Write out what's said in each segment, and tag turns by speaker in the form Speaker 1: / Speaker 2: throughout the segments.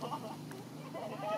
Speaker 1: ハハハハ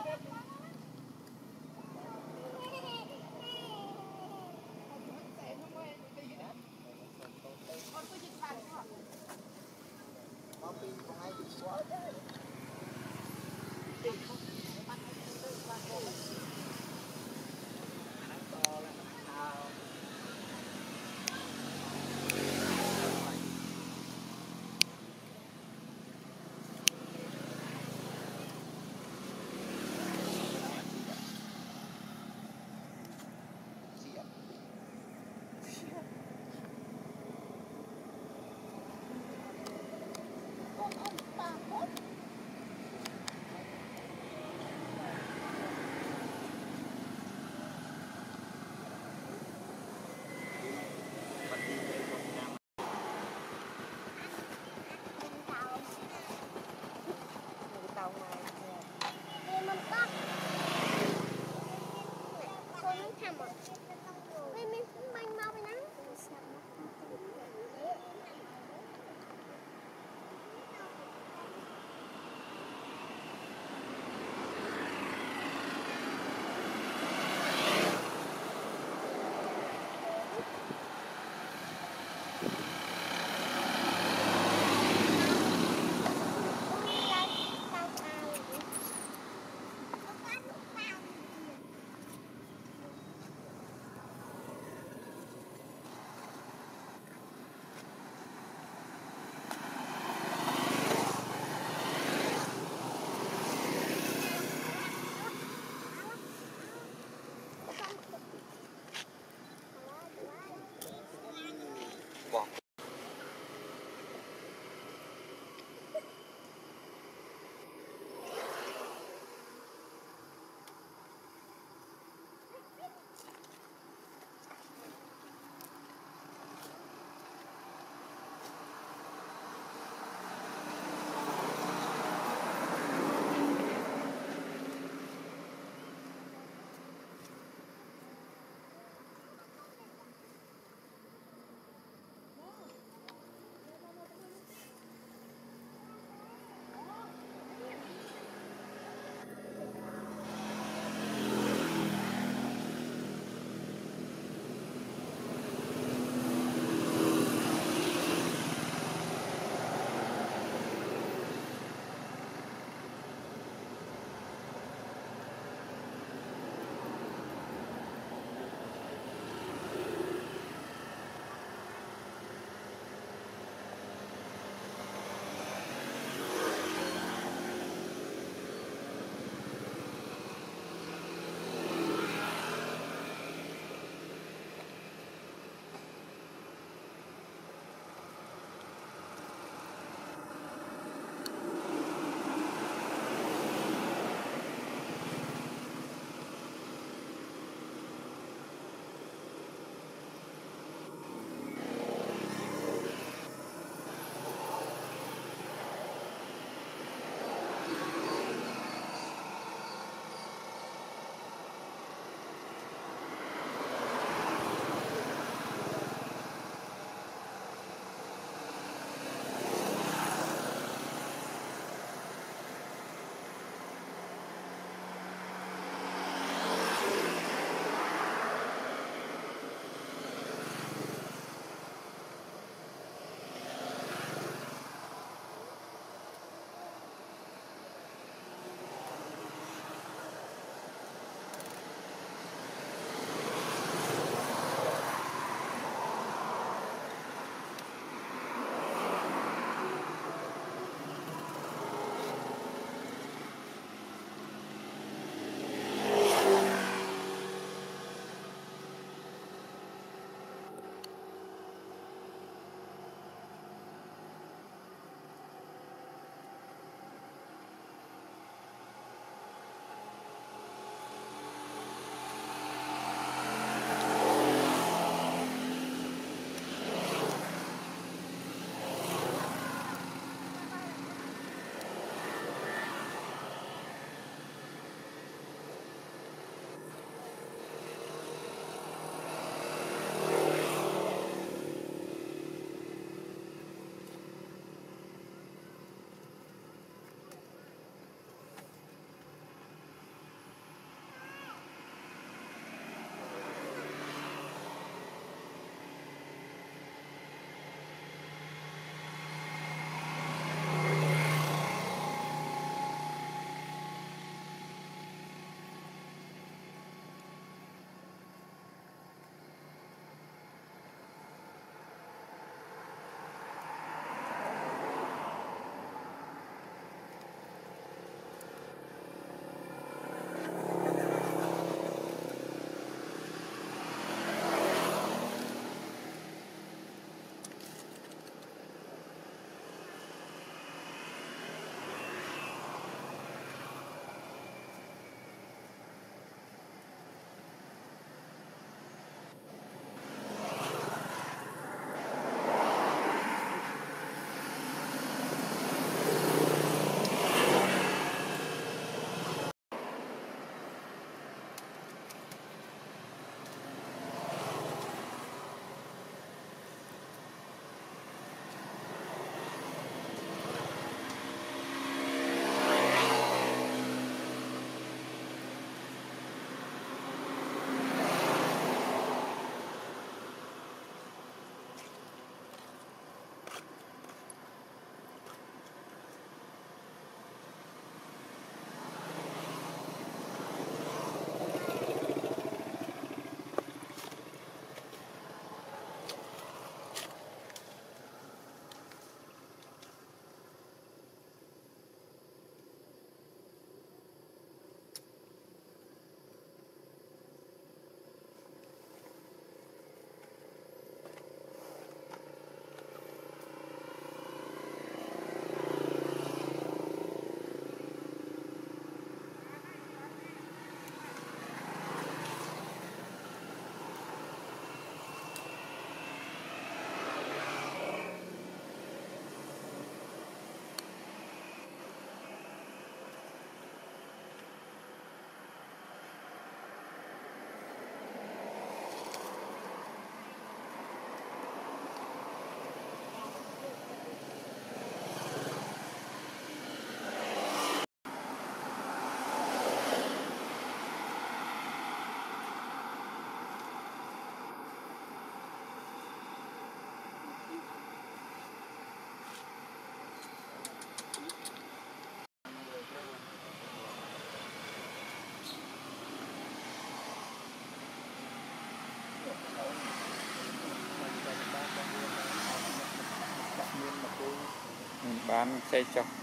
Speaker 2: bán xe cho